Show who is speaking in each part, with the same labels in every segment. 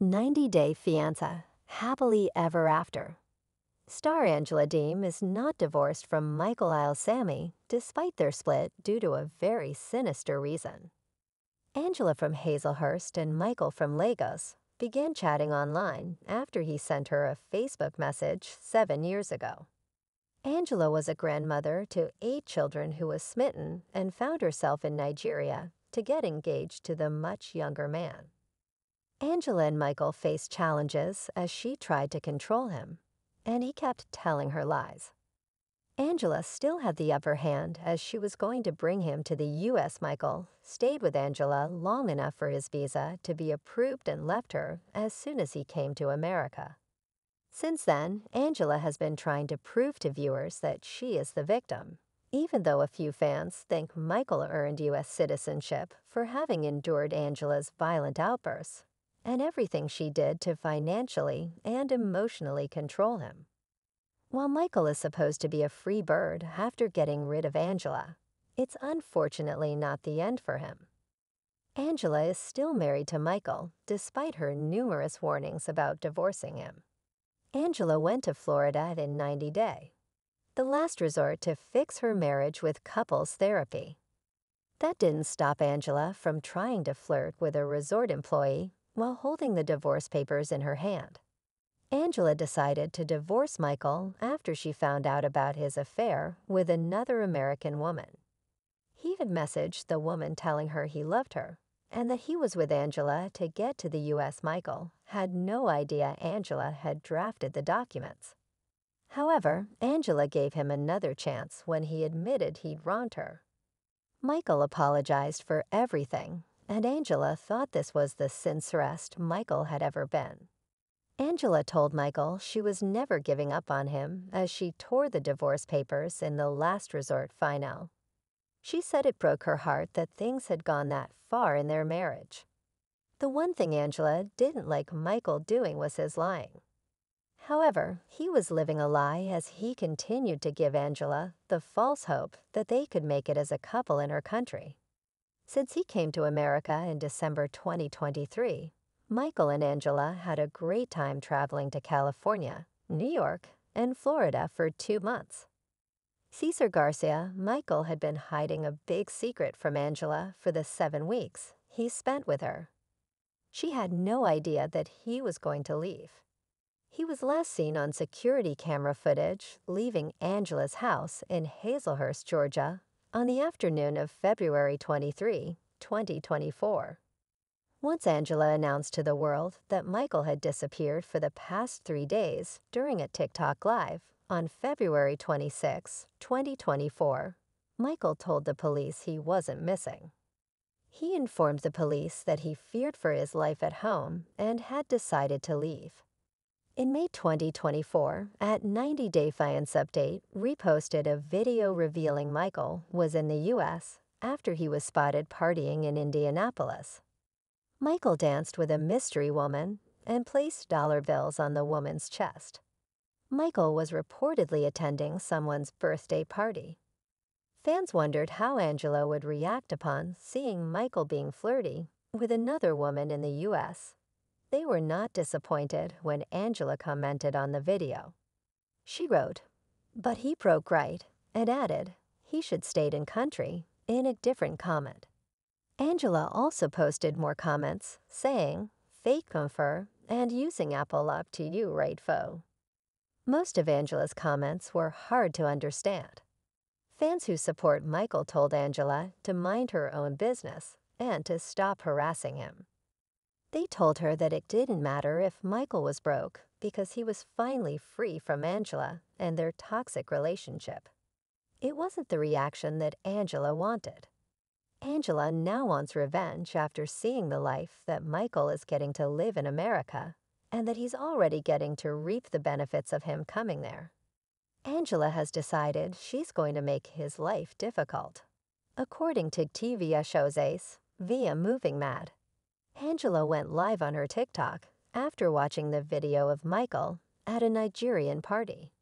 Speaker 1: 90 Day Fiancé Happily Ever After. Star Angela Deem is not divorced from Michael Ilesanmi despite their split due to a very sinister reason. Angela from Hazlehurst and Michael from Lagos began chatting online after he sent her a Facebook message seven years ago. Angela was a grandmother to eight children who was smitten and found herself in Nigeria to get engaged to the much younger man. Angela and Michael faced challenges as she tried to control him, and he kept telling her lies. Angela still had the upper hand as she was going to bring him to the U.S. Michael stayed with Angela long enough for his visa to be approved and left her as soon as he came to America. Since then, Angela has been trying to prove to viewers that she is the victim, even though a few fans think Michael earned U.S. citizenship for having endured Angela's violent outbursts and everything she did to financially and emotionally control him. While Michael is supposed to be a free bird after getting rid of Angela, it's unfortunately not the end for him. Angela is still married to Michael despite her numerous warnings about divorcing him. Angela went to Florida in 90 Day, the last resort to fix her marriage with couples therapy. That didn't stop Angela from trying to flirt with a resort employee while holding the divorce papers in her hand. Angela decided to divorce Michael after she found out about his affair with another American woman. He had messaged the woman telling her he loved her and that he was with Angela to get to the U.S. Michael had no idea Angela had drafted the documents. However, Angela gave him another chance when he admitted he'd wronged her. Michael apologized for everything and Angela thought this was the sincerest Michael had ever been. Angela told Michael she was never giving up on him as she tore the divorce papers in the last resort final. She said it broke her heart that things had gone that far in their marriage. The one thing Angela didn't like Michael doing was his lying. However, he was living a lie as he continued to give Angela the false hope that they could make it as a couple in her country. Since he came to America in December 2023, Michael and Angela had a great time traveling to California, New York, and Florida for two months. Cesar Garcia, Michael had been hiding a big secret from Angela for the seven weeks he spent with her. She had no idea that he was going to leave. He was last seen on security camera footage leaving Angela's house in Hazlehurst, Georgia on the afternoon of February 23, 2024. Once Angela announced to the world that Michael had disappeared for the past three days during a TikTok Live on February 26, 2024, Michael told the police he wasn't missing. He informed the police that he feared for his life at home and had decided to leave. In May 2024, at 90 Day Fiance Update reposted a video revealing Michael was in the U.S. after he was spotted partying in Indianapolis. Michael danced with a mystery woman and placed dollar bills on the woman's chest. Michael was reportedly attending someone's birthday party. Fans wondered how Angela would react upon seeing Michael being flirty with another woman in the U.S. They were not disappointed when Angela commented on the video. She wrote, but he broke right and added he should stayed in country in a different comment. Angela also posted more comments saying, fake confer and using Apple up to you right foe. Most of Angela's comments were hard to understand. Fans who support Michael told Angela to mind her own business and to stop harassing him. They told her that it didn't matter if Michael was broke because he was finally free from Angela and their toxic relationship. It wasn't the reaction that Angela wanted. Angela now wants revenge after seeing the life that Michael is getting to live in America and that he's already getting to reap the benefits of him coming there. Angela has decided she's going to make his life difficult. According to TV show's ace, via Moving Mad, Angela went live on her TikTok after watching the video of Michael at a Nigerian party.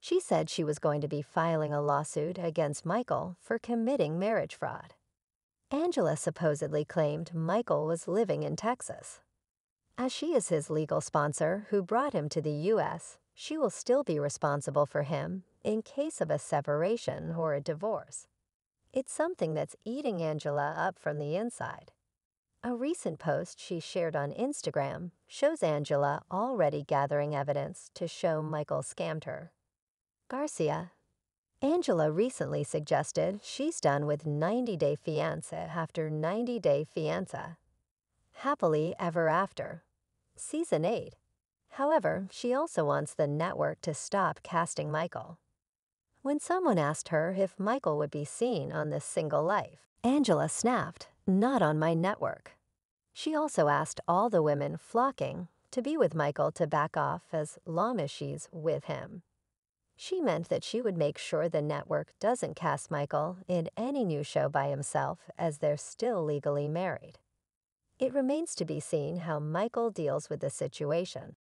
Speaker 1: She said she was going to be filing a lawsuit against Michael for committing marriage fraud. Angela supposedly claimed Michael was living in Texas. As she is his legal sponsor who brought him to the U.S., she will still be responsible for him in case of a separation or a divorce. It's something that's eating Angela up from the inside. A recent post she shared on Instagram shows Angela already gathering evidence to show Michael scammed her. Garcia. Angela recently suggested she's done with 90 Day Fiancé after 90 Day Fiancé. Happily Ever After. Season 8. However, she also wants the network to stop casting Michael. When someone asked her if Michael would be seen on This Single Life, Angela snapped, Not on my network. She also asked all the women flocking to be with Michael to back off as long as she's with him. She meant that she would make sure the network doesn't cast Michael in any new show by himself as they're still legally married. It remains to be seen how Michael deals with the situation.